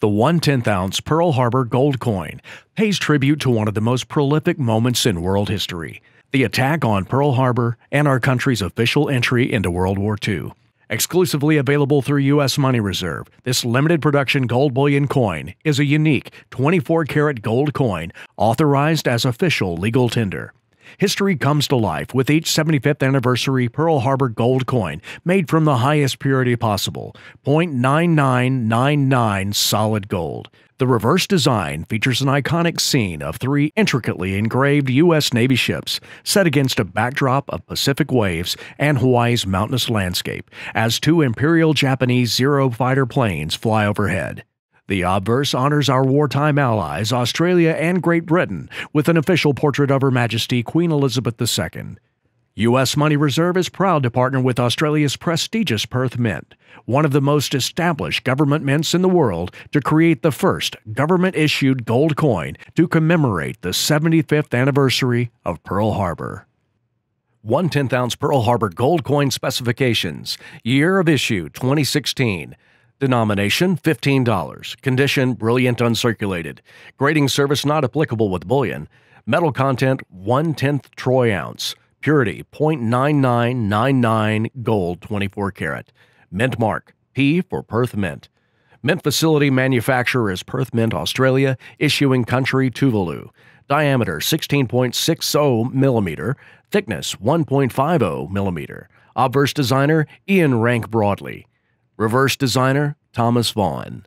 The 1 10th ounce Pearl Harbor gold coin pays tribute to one of the most prolific moments in world history the attack on Pearl Harbor and our country's official entry into World War II. Exclusively available through U.S. Money Reserve, this limited production gold bullion coin is a unique 24 karat gold coin authorized as official legal tender. History comes to life with each 75th anniversary Pearl Harbor gold coin made from the highest purity possible, 0.9999 solid gold. The reverse design features an iconic scene of three intricately engraved U.S. Navy ships set against a backdrop of Pacific waves and Hawaii's mountainous landscape as two Imperial Japanese Zero fighter planes fly overhead. The obverse honors our wartime allies, Australia and Great Britain, with an official portrait of Her Majesty Queen Elizabeth II. U.S. Money Reserve is proud to partner with Australia's prestigious Perth Mint, one of the most established government mints in the world, to create the first government issued gold coin to commemorate the 75th anniversary of Pearl Harbor. 1 10th ounce Pearl Harbor gold coin specifications, year of issue 2016. Denomination $15. Condition brilliant uncirculated. Grading service not applicable with bullion. Metal content 1 10th troy ounce. Purity 0.9999 gold 24 karat. Mint mark P for Perth Mint. Mint facility manufacturer is Perth Mint, Australia, issuing country Tuvalu. Diameter 16.60 millimeter, thickness 1.50 millimeter. Obverse designer Ian Rank Broadley. Reverse designer Thomas Vaughn.